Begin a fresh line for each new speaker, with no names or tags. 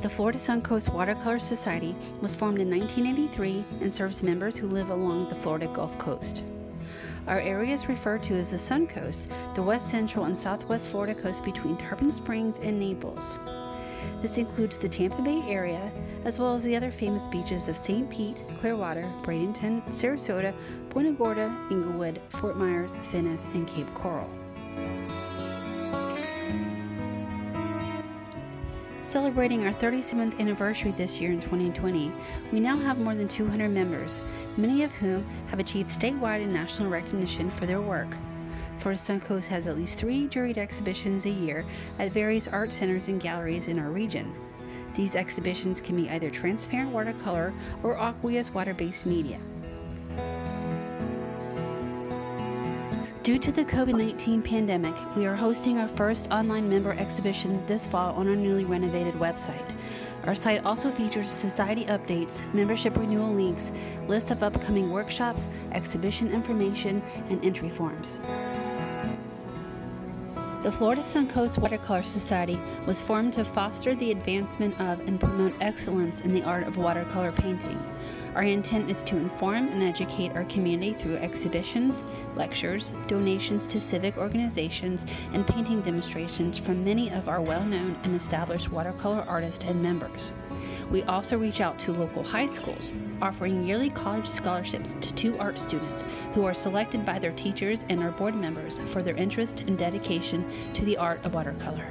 The Florida Suncoast Watercolor Society was formed in 1983 and serves members who live along the Florida Gulf Coast. Our area is referred to as the Suncoast, the west central and southwest Florida coast between Tarpon Springs and Naples. This includes the Tampa Bay area, as well as the other famous beaches of St. Pete, Clearwater, Bradenton, Sarasota, Punta Gorda, Englewood, Fort Myers, Venice, and Cape Coral. Celebrating our 37th anniversary this year in 2020, we now have more than 200 members, many of whom have achieved statewide and national recognition for their work. Florida Suncoast has at least three juried exhibitions a year at various art centers and galleries in our region. These exhibitions can be either transparent watercolor or aqueous water-based media. Due to the COVID 19 pandemic, we are hosting our first online member exhibition this fall on our newly renovated website. Our site also features society updates, membership renewal links, list of upcoming workshops, exhibition information, and entry forms. The Florida Suncoast Watercolor Society was formed to foster the advancement of and promote excellence in the art of watercolor painting. Our intent is to inform and educate our community through exhibitions, lectures, donations to civic organizations, and painting demonstrations from many of our well known and established watercolor artists and members. We also reach out to local high schools, offering yearly college scholarships to two art students who are selected by their teachers and our board members for their interest and dedication to the art of watercolor.